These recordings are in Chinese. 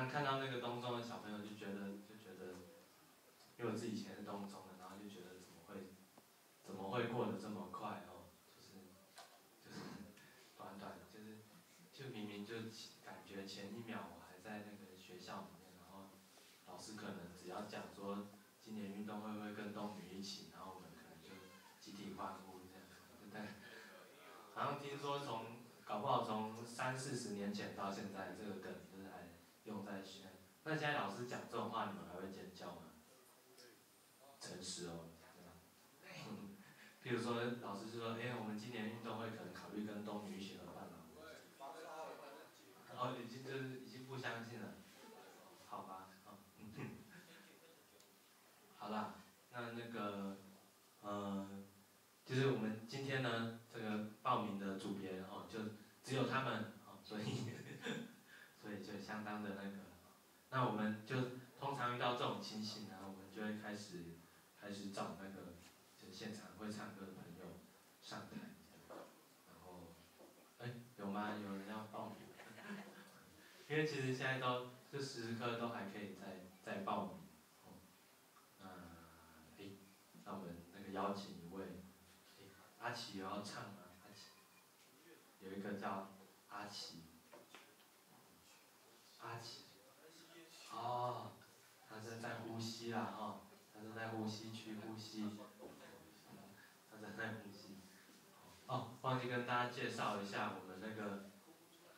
常看到那个东中的小朋友，就觉得就觉得，因为我自己以前是东中的，然后就觉得怎么会怎么会过得这么快哦，就是就是短短就是就明明就感觉前一秒我还在那个学校里面，然后老师可能只要讲说今年运动会不会跟东女一起，然后我们可能就集体欢呼这样，对不对？好像听说从搞不好从三四十年前到现在，这个梗就是还用在学。那现在老师讲这种话，你们还会尖叫吗？诚实哦，对吧？譬如说，老师就说，哎，我们今年运动会可能考虑跟东女一起合办了。哦，已经就是已经不相信了。好吧，好，好啦，那那个，呃，就是我们今天呢，这个报名的组别哦，就只有他们哦，所以，所以就相当的那个，那我们就通常遇到这种情形呢，我们就会开始开始找那个就现场会唱歌的朋友上台，然后，哎，有吗？有人要报名？因为其实现在都这时时刻都还可以再再报名，那，我们那个邀请一位，阿奇有要唱吗？阿奇，有一个叫阿奇，阿奇，哦，他是在呼吸啦，哈，他是在呼吸区呼吸，他在在呼吸，哦，忘记跟大家介绍一下我们那个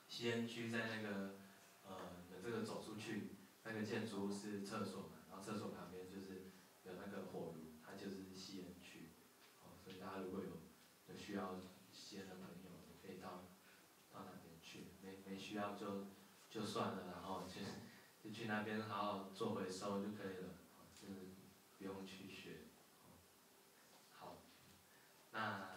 吸烟区在那个。呃，的这个走出去，那个建筑物是厕所嘛，然后厕所旁边就是有那个火炉，它就是吸烟区，哦，所以大家如果有有需要吸烟的朋友，也可以到到那边去，没没需要就就算了，然后就就去那边好好做回收就可以了，就是不用去学。好，那。